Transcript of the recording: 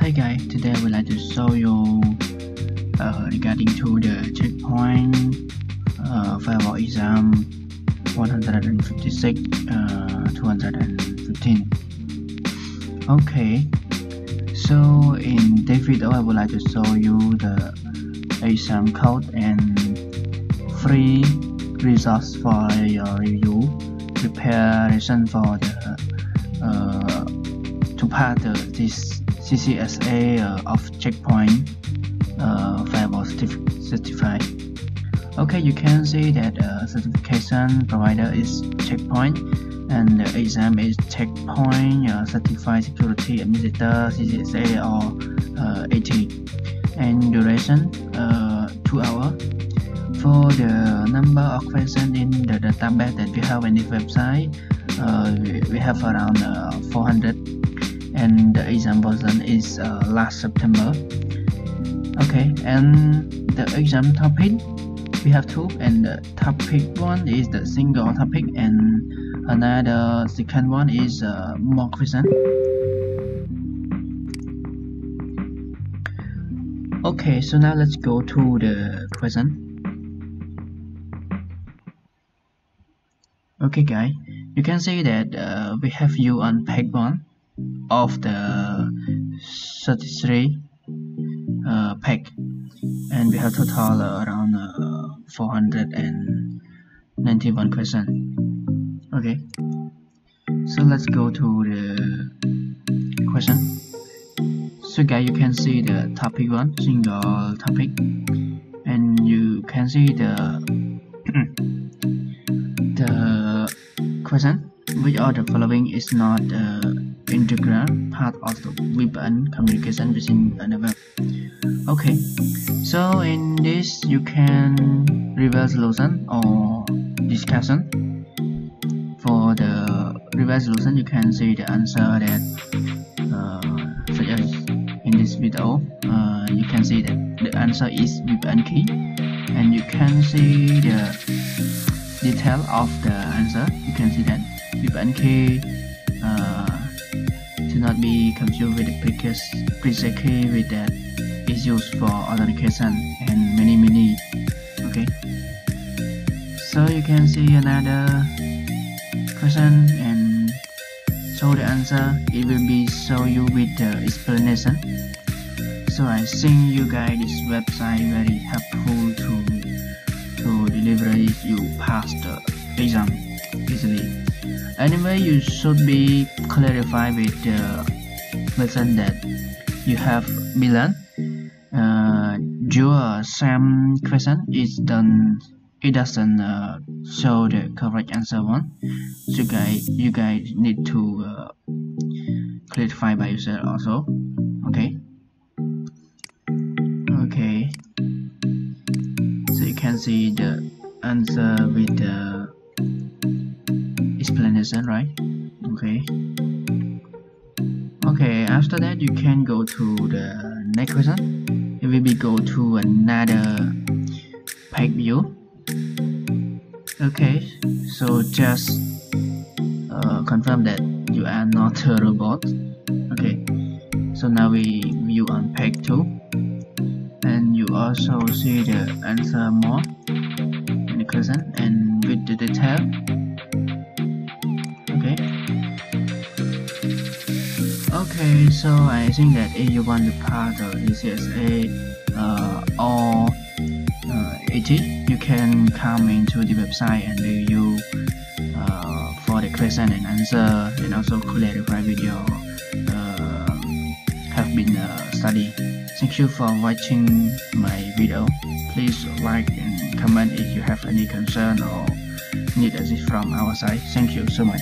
Hi guys, today I would like to show you uh, regarding to the checkpoint uh, firewall exam 156 uh, 215 okay so in this video I would like to show you the exam code and free resource for your review preparation for the uh, to pass the, this CCSA uh, of checkpoint uh, firewall certified. Okay, you can see that uh, certification provider is checkpoint and the exam is checkpoint uh, certified security administrator CCSA or uh, AT and duration uh, 2 hour for the number of questions in the database that we have in this website uh, we, we have around uh, 400 and the exam version is uh, last September. Okay and the exam topic we have two and the topic one is the single topic and another second one is uh, more question. Okay so now let's go to the question. Okay guys you can see that uh, we have you on page one of the 33 uh, pack. And we have total uh, around uh, 491 question okay. So let's go to the question. So guys you can see the topic one single topic. And you can see the the question which of the following is not uh, integral part of the VPN communication within the web. Okay, so in this you can reverse solution or discussion. For the reverse solution, you can see the answer that uh, such as in this video, uh, you can see that the answer is VPN key, and you can see the detail of the answer. You can see that Key uh, to not be confused with key with that is used for authentication and many many okay? So you can see another question and show the answer it will be show you with the explanation. So I think you guys this website very helpful to to deliver you pass the exam easily anyway you should be clarified with the lesson that you have Milan. uh, your same question is done it doesn't uh, show the correct answer one. So you guys you guys need to uh, clarify by yourself also okay? Okay. So you can see the answer with the explanation right? Okay. Okay after that you can go to the next question. It will be go to another page view. Okay so just uh, confirm that you are not a robot. Okay so now we view on page 2 and you also see the answer more in the question and with the detail so I think that if you want to pass the CCSA uh, or uh, AT you can come into the website and review uh, for the question and answer and also clarify video uh, have been uh, studied thank you for watching my video. Please like and comment if you have any concern or need assist from our side. Thank you so much